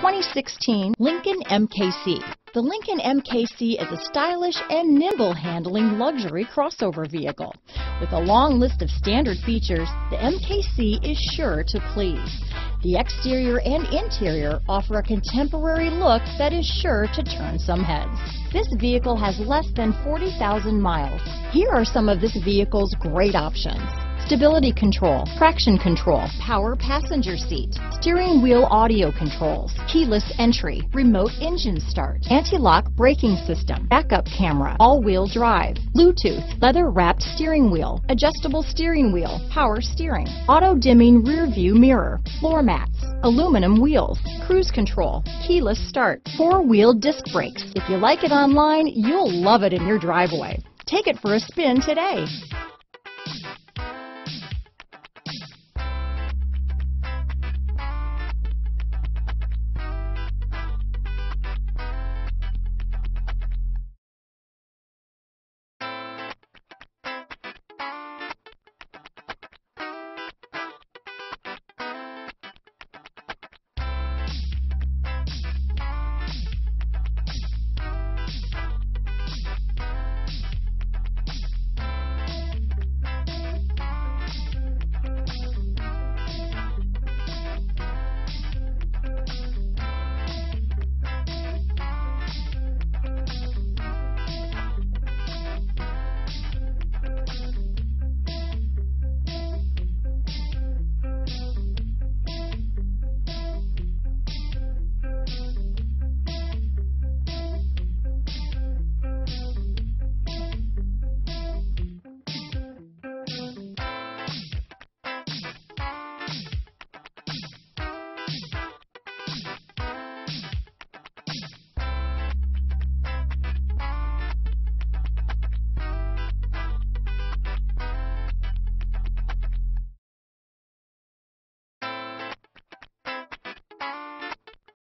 2016 Lincoln MKC. The Lincoln MKC is a stylish and nimble handling luxury crossover vehicle. With a long list of standard features, the MKC is sure to please. The exterior and interior offer a contemporary look that is sure to turn some heads. This vehicle has less than 40,000 miles. Here are some of this vehicle's great options stability control, traction control, power passenger seat, steering wheel audio controls, keyless entry, remote engine start, anti-lock braking system, backup camera, all-wheel drive, Bluetooth, leather-wrapped steering wheel, adjustable steering wheel, power steering, auto-dimming rear view mirror, floor mats, aluminum wheels, cruise control, keyless start, four-wheel disc brakes. If you like it online, you'll love it in your driveway. Take it for a spin today.